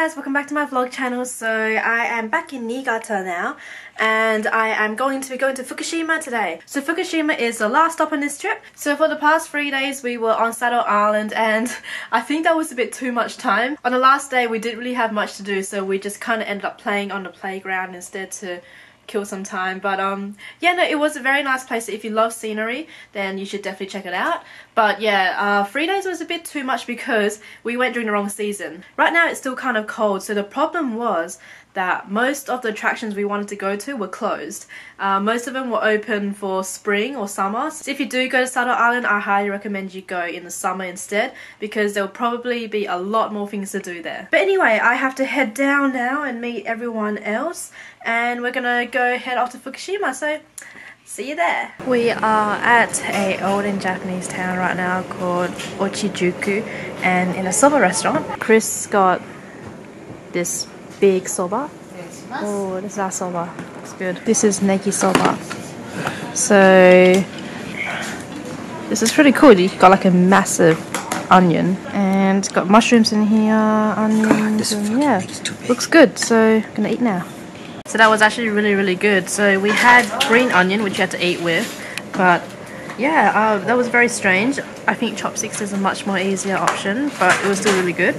guys, welcome back to my vlog channel. So I am back in Niigata now and I am going to be going to Fukushima today. So Fukushima is the last stop on this trip. So for the past three days we were on Sado Island and I think that was a bit too much time. On the last day we didn't really have much to do so we just kind of ended up playing on the playground instead to kill some time but um yeah no it was a very nice place. If you love scenery then you should definitely check it out. But yeah uh three days was a bit too much because we went during the wrong season. Right now it's still kind of cold so the problem was that most of the attractions we wanted to go to were closed. Uh, most of them were open for spring or summer. So if you do go to Sado Island, I highly recommend you go in the summer instead because there'll probably be a lot more things to do there. But anyway, I have to head down now and meet everyone else and we're gonna go head off to Fukushima. So See you there. We are at a olden Japanese town right now called Ouchijuku and in a soba restaurant. Chris got this big soba. Oh, this is our soba. It's good. This is negi soba. So this is pretty cool. You got like a massive onion and it's got mushrooms in here, onions, and yeah, looks good. So I'm gonna eat now. So that was actually really really good. So we had green onion which you had to eat with, but yeah, uh, that was very strange. I think chopsticks is a much more easier option, but it was still really good.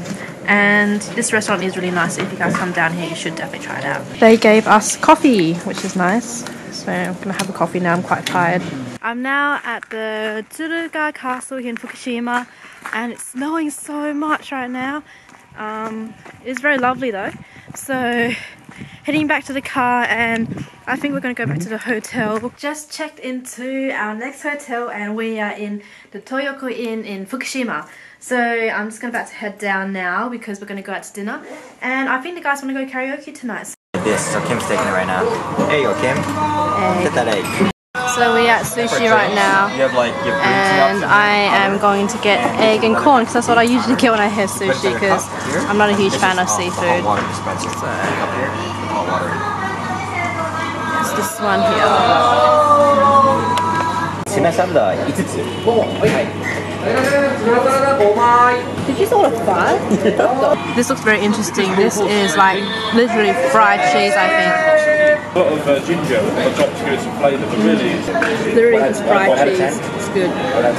And this restaurant is really nice. If you guys come down here, you should definitely try it out. They gave us coffee, which is nice. So I'm gonna have a coffee now. I'm quite tired. I'm now at the Tsuruga Castle here in Fukushima, and it's snowing so much right now. Um, it's very lovely though. So heading back to the car and I think we're going to go back to the hotel. Just checked into our next hotel and we are in the Toyoko Inn in Fukushima. So I'm just going to about to head down now because we're going to go out to dinner. And I think the guys want to go karaoke tonight. This, so Kim's taking it right now. There you go, Kim. Hey. Get that egg. So we're at sushi right now. You have like, and I am going to get egg and corn because that's what I usually get when I have sushi because I'm not a huge fan of seafood. water dispenser. So, up here, hot water. It's this one here. Tuna salad, 5つ。Did you order five? this looks very interesting. This is like literally fried cheese, I think. A lot of uh, ginger on top to give it some flavour, but really it's, Literally just fried cheese. It's good.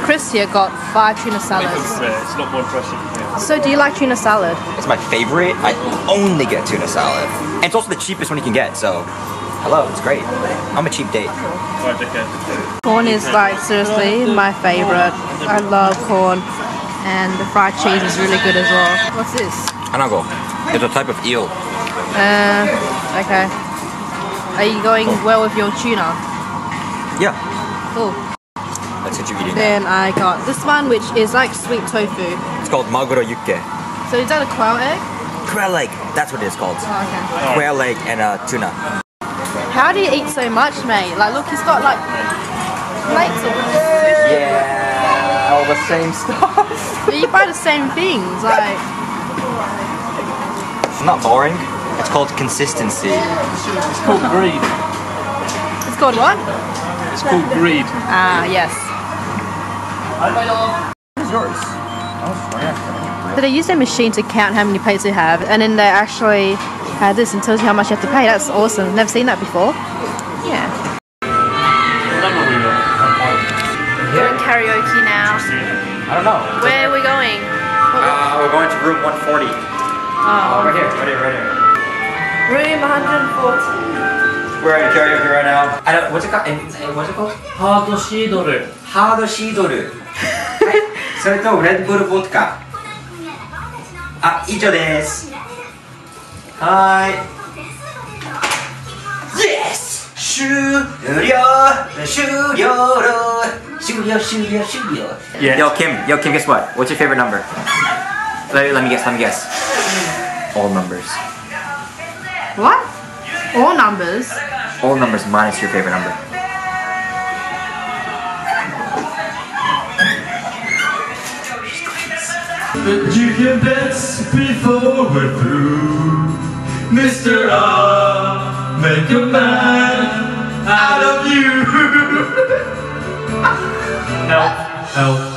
Chris here got five tuna salads. it's a lot more impressive. So do you like tuna salad? It's my favorite. I only get tuna salad. And it's also the cheapest one you can get, so hello, it's great. I'm a cheap date. Corn is like seriously my favorite. I love corn. And the fried cheese is really good as well. What's this? Anago. It's a type of eel. Uh, okay. Are you going well with your tuna? Yeah, Cool. that's what you're eating. Then I got this one, which is like sweet tofu. It's called maguro yukke. So is that a quail egg? Quail egg. That's what it is called. Oh, okay. Quail egg and uh, tuna. How do you eat so much, mate? Like, look, he's got like plates of Yeah, all the same stuff. But you buy the same things, like. It's not boring. It's called consistency. It's called greed. It's called what? It's called greed. Ah, yes. What is yours? Oh, So they use their machine to count how many plates they have, and then they actually uh, this and tells you how much you have to pay. That's awesome. Never seen that before. Yeah. We're in karaoke now. I don't know. Where are we going? Uh, we're going to room 140. Oh. right here, right here, right here. Room 140. We're in karaoke right now. I don't, what's it called? What's it called? Hard Seedle. Hard Seedle. それと、レッドブルボッカ。あ、以上です。はーい。Yes! 終了終了終了終了終了 Yeah. Yo, Kim, yo, Kim, guess what? What's your favorite number? Let, let me guess, let me guess. All numbers. What? All numbers? All numbers minus your favorite number. But you can bet before we're through Mr. R Make a man out of you Help, help